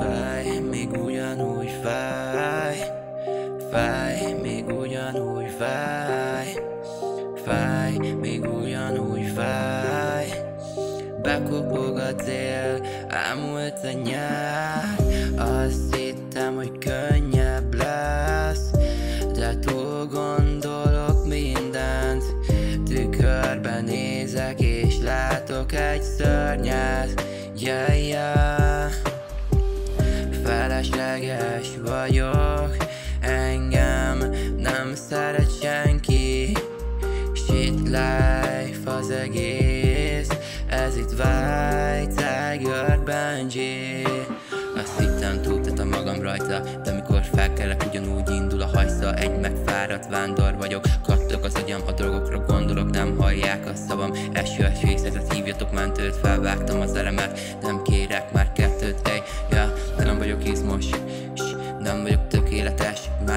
Fáj, még ugyanúgy fáj. Fáj, még ugyanúgy fáj. Fáj, még ugyanúgy fáj. Bekopog a tél, elmúlt a nyár. Azt hittem, hogy könnyebb lesz De túl gondolok mindent. Tükörben nézek és látok egy szörnyet. Yeah, yeah vagyok. Engem nem szeret senki. Shit life az egész. Ez itt vágy, Tiger Benji. Azt hittem túltettem magam rajta De mikor felkelek ugyanúgy indul a hajsza. Egy megfáradt vándor vagyok. Kattog az agyam, a dolgokra gondolok Nem hallják a szavam. Eső a fészezet, hívjatok mentőt Felvágtam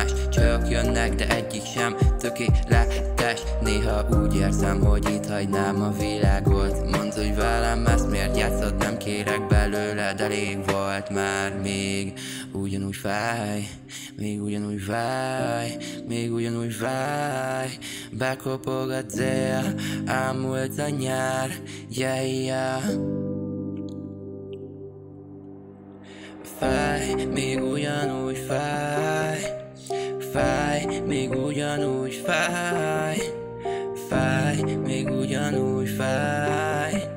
más csajok jönnek, de egyik sem tökéletes. Néha úgy érzem, hogy itt hagynám a világot. Mondd, hogy velem ezt miért játszod, nem kérek belőled Elég volt már még. Ugyanúgy fáj Még ugyanúgy fáj, még ugyanúgy fáj. Bekopog a dél, elmúlt a nyár Yeah, yeah. Fáj, még ugyanúgy Fáj, még ugyanúgy fáj Fáj, még ugyanúgy fáj.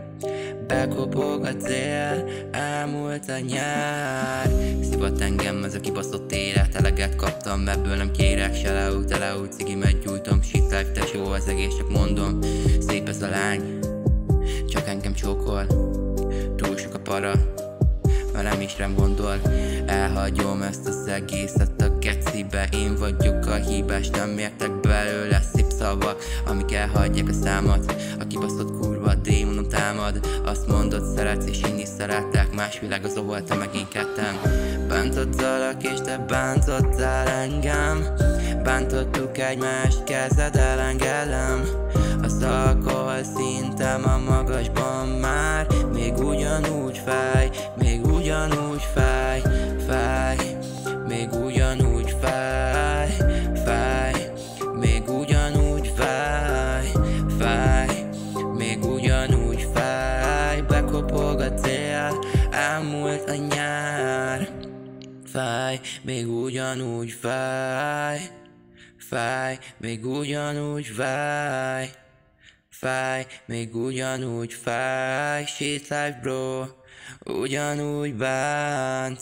Bekopog a tél, elmúlt a nyár. Szivat engem ez a kibaszott élet Eleget kaptam, ebből nem kérek se leút, te leút, cigi meggyújtom Shit life, tesó az egész, csak mondom Szép ez a lány, csak engem csókol Túl sok a para velem is rám gondol. Elhagyom ezt az egészet a gecibe Én vagyok a hibás, nem értek belőle szép szavak Amik elhagyják a számat A kibaszott kurva démonom támad Azt mondod szeretsz és én is szeretek. Más világ az volt, meg én ketten. Bántottalak és te bántottál engem. Bántottuk egymást, kezed elengedem. Az alkohol szintem a magasban már. Még ugyanúgy fáj, még ugyanúgy fáj, fáj, még ugyanúgy elmúlt a nyár, fáj, még ugyanúgy fáj, fáj, még ugyanúgy fáj. Fáj, még ugyanúgy fáj, shit life bro Ugyanúgy bánt